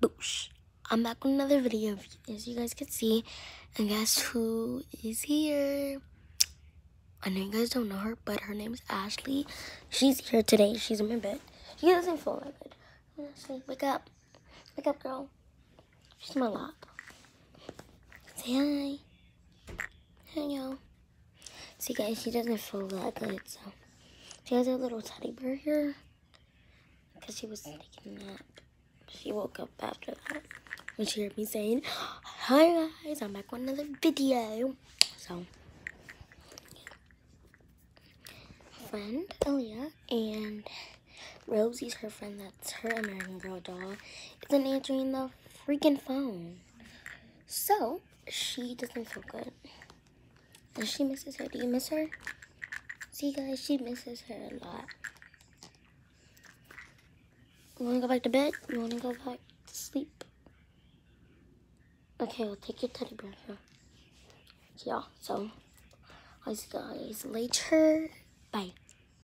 boosh. I'm back with another video, as you guys can see. And guess who is here? I know you guys don't know her, but her name is Ashley. She's here today. She's in my bed. She doesn't feel that good. Ashley, wake up. Wake up, girl. She's in my lap. Say hi. Hi, y'all. See, guys, she doesn't feel that good, so. She has a little teddy bear here. Because she was taking a nap. She woke up after that. When she heard me saying, Hi, guys. I'm back with another video. So. friend, Aaliyah, and Rosie's her friend. That's her American Girl doll. Isn't answering the freaking phone. So, she doesn't feel good. And she misses her. Do you miss her? See, guys, she misses her a lot. You want to go back to bed? You want to go back to sleep? Okay, we'll take your teddy bear here. Yeah, so, I'll see you guys later. Bye.